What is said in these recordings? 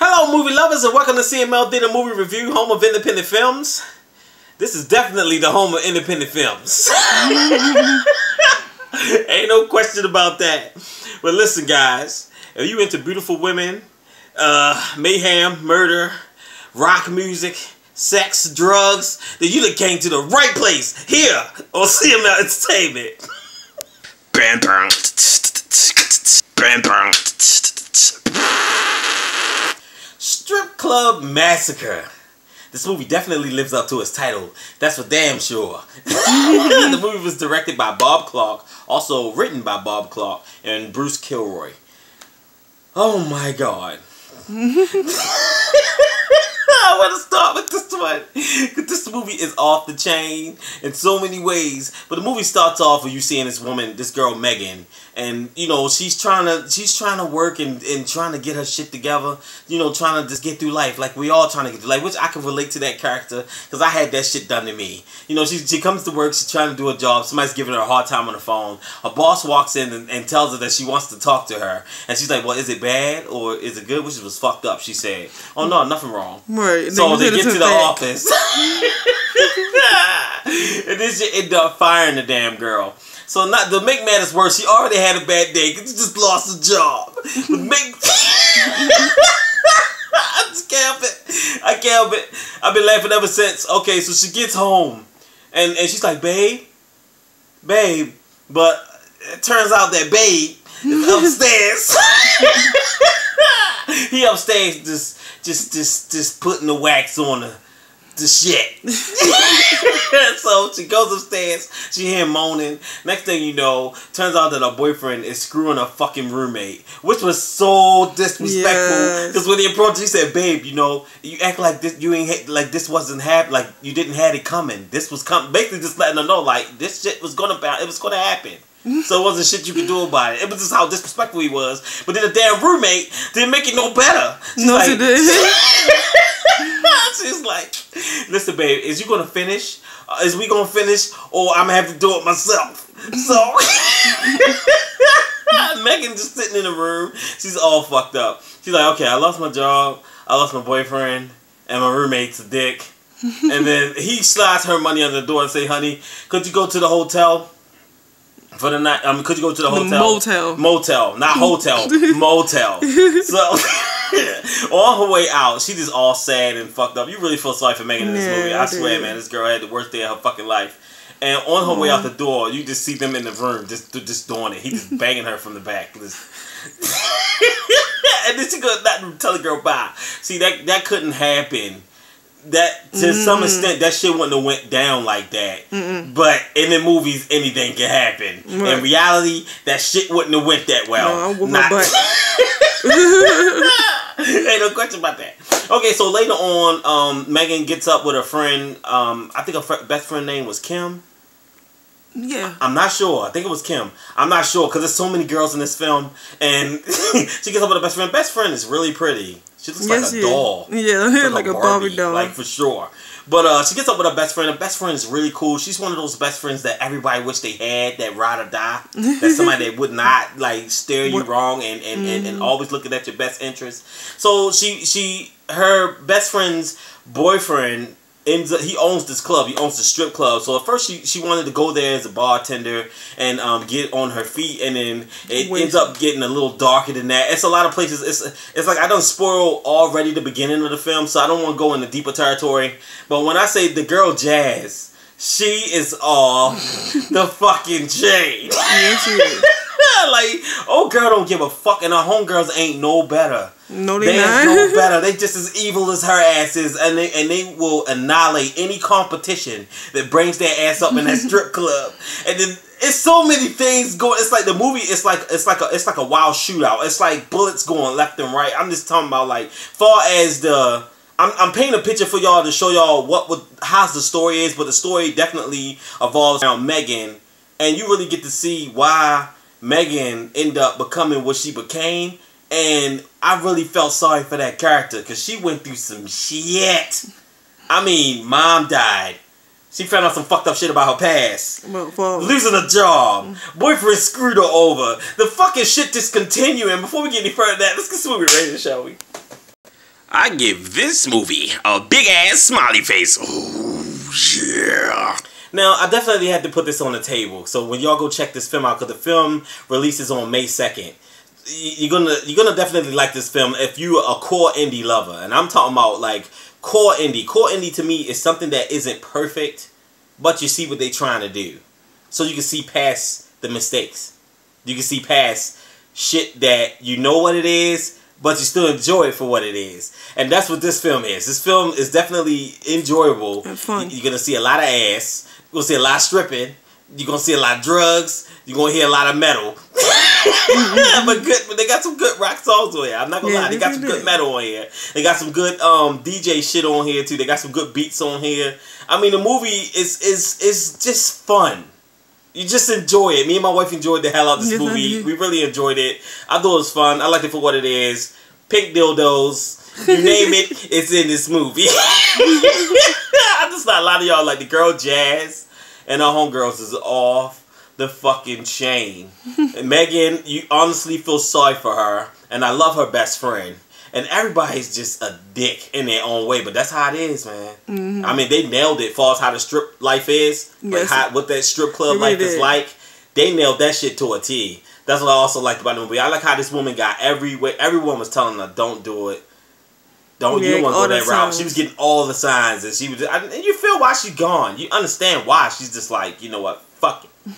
Hello, movie lovers, and welcome to CML Theater Movie Review, home of independent films. This is definitely the home of independent films. Ain't no question about that. But listen, guys, if you into beautiful women, uh, mayhem, murder, rock music, sex, drugs, then you came to the right place here on CML Entertainment. Bam, bam, bam, bam. Club Massacre. This movie definitely lives up to its title. That's for damn sure. the movie was directed by Bob Clark, also written by Bob Clark and Bruce Kilroy. Oh my god. I want to start with this one. This movie is off the chain in so many ways. But the movie starts off with you seeing this woman, this girl Megan, and you know she's trying to she's trying to work and, and trying to get her shit together. You know, trying to just get through life like we all trying to get through life, which I can relate to that character because I had that shit done to me. You know, she she comes to work, she's trying to do a job. Somebody's giving her a hard time on the phone. Her boss walks in and, and tells her that she wants to talk to her, and she's like, "Well, is it bad or is it good?" Which was fucked up. She said, "Oh no, nothing wrong." Right. So they get to the office. and then she end up firing the damn girl. So not to make matters worse, she already had a bad day because she just lost a job. But make I just can't help it. I can't help it. I've been laughing ever since. Okay, so she gets home and, and she's like, babe, babe. But it turns out that babe is upstairs. he upstairs just just just just putting the wax on the the shit. so she goes upstairs, she hear him moaning. Next thing you know, turns out that her boyfriend is screwing her fucking roommate, which was so disrespectful. Because yes. when he approached, he said, "Babe, you know, you act like this, you ain't like this wasn't happen, like you didn't have it coming. This was coming." Basically, just letting her know, like this shit was gonna, it was gonna happen. So it wasn't shit you could do about it. It was just how disrespectful he was. But then the damn roommate didn't make it no better. She's no, like, she did. She's like, listen, babe, is you gonna finish? Uh, is we gonna finish, or I'm gonna have to do it myself? So Megan just sitting in the room. She's all fucked up. She's like, okay, I lost my job. I lost my boyfriend, and my roommate's a dick. and then he slides her money under the door and say, honey, could you go to the hotel? for the night. Um, could you go to the hotel? The motel. Motel, not hotel. motel. So on her way out, she just all sad and fucked up. You really feel sorry for Megan in this yeah, movie. I, I swear, man, this girl had the worst day of her fucking life. And on her way out the door, you just see them in the room, just just doing it. He just banging her from the back. and then she goes not tell the girl bye. See that that couldn't happen that to mm-hmm. some extent that shit wouldn't have went down like that. Mm-mm. But in the movies, anything can happen. Right. In reality, that shit wouldn't have went that well. No, Not. Ain't no question about that. Okay, so later on, um, Megan gets up with her friend. Um, I think her fr- best friend name was Kim. Yeah. I'm not sure. I think it was Kim. I'm not sure because there's so many girls in this film, and she gets up with her best friend. Best friend is really pretty. She looks yes, like a doll. Yeah, like, like a Barbie, Barbie doll. Like for sure. But uh, she gets up with her best friend. Her best friend is really cool. She's one of those best friends that everybody wish they had. That ride or die. That's somebody that would not like stare you wrong and and, mm. and, and mm-hmm. always looking at your best interest. So she she her best friend's boyfriend ends up, he owns this club. He owns the strip club. So at first she she wanted to go there as a bartender and um, get on her feet, and then it Wait. ends up getting a little darker than that. It's a lot of places. It's it's like I don't spoil already the beginning of the film, so I don't want to go into deeper territory. But when I say the girl Jazz, she is all the fucking chain. Yes, she is. like, oh girl don't give a fuck, and her homegirls ain't no better. No, they, they not. no better. They just as evil as her ass is, and they and they will annihilate any competition that brings their ass up in that strip club. And then it's so many things going. It's like the movie. It's like it's like a it's like a wild shootout. It's like bullets going left and right. I'm just talking about like far as the. I'm, I'm painting a picture for y'all to show y'all what would how the story is, but the story definitely evolves around Megan, and you really get to see why Megan ended up becoming what she became and I really felt sorry for that character because she went through some shit. I mean, mom died. She found out some fucked up shit about her past. Well, Losing a job. Boyfriend screwed her over. The fucking shit just continuing. Before we get any further that, let's get some movie rating, shall we? I give this movie a big ass smiley face. Oh yeah. Now, I definitely had to put this on the table. So when y'all go check this film out, because the film releases on May second, you're gonna you're gonna definitely like this film if you're a core indie lover. And I'm talking about like core indie. Core indie to me is something that isn't perfect, but you see what they're trying to do, so you can see past the mistakes. You can see past shit that you know what it is, but you still enjoy it for what it is. And that's what this film is. This film is definitely enjoyable. You're gonna see a lot of ass. You're gonna see a lot of stripping. You're gonna see a lot of drugs. You're gonna hear a lot of metal. but good, but they got some good rock songs on here. I'm not gonna Yeah, lie, they got some good metal on here. They got some good um DJ shit on here too. They got some good beats on here. I mean, the movie is is is just fun. You just enjoy it. Me and my wife enjoyed the hell out of this Yes, movie. We really enjoyed it. I thought it was fun. I liked it for what it is. Pink dildos. You name it, it's in this movie. I just thought a lot of y'all like the girl Jazz and her homegirls is off the fucking chain. Megan, you honestly feel sorry for her, and I love her best friend. And everybody's just a dick in their own way, but that's how it is, man. I mean, they nailed it. Far as how the strip life is, like Mm-hmm. How, what that strip club really life is did. like. They nailed that shit to a T. That's what I also liked about the movie. I like how this woman got every way. Everyone was telling her, "Don't do it. Don't you don't want to go that route." She was getting all the signs, and she was. I, and you feel why she's gone. You understand why she's just like, you know what? Fuck it.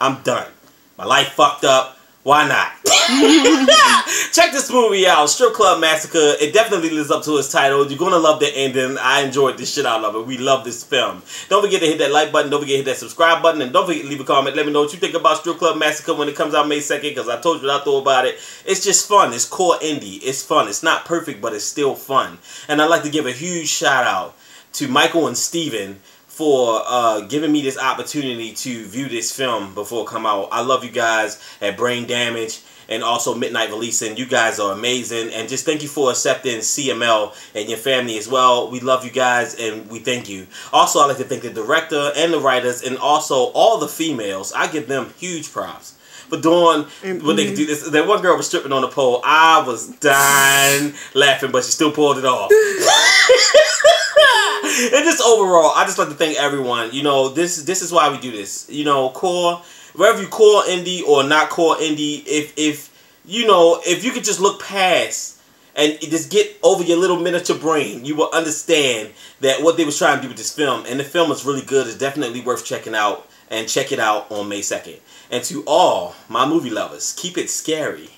I'm done. My life fucked up. Why not? Check this movie out, Strip Club Massacre. It definitely lives up to its title. You're gonna love the ending. I enjoyed the shit out of it. We love this film. Don't forget to hit that like button. Don't forget to hit that subscribe button, and don't forget to leave a comment. Let me know what you think about Strip Club Massacre when it comes out May second. Because I told you what I thought about it. It's just fun. It's core indie. It's fun. It's not perfect, but it's still fun. And I'd like to give a huge shout out to Michael and Steven for uh, giving me this opportunity to view this film before it come out. I love you guys at Brain Damage and also Midnight Releasing. You guys are amazing. And just thank you for accepting CML and your family as well. We love you guys and we thank you. Also, I'd like to thank the director and the writers and also all the females. I give them huge props. For doing what they could do this. That one girl was stripping on the pole. I was dying laughing, but she still pulled it off. and just overall, I just like to thank everyone. You know, this this is why we do this. You know, core wherever you core indie or not core indie, if if you know, if you could just look past and just get over your little miniature brain, you will understand that what they was trying to do with this film. And the film is really good. It's definitely worth checking out. And check it out on May 2nd. And to all my movie lovers, keep it scary.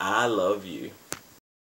I love you.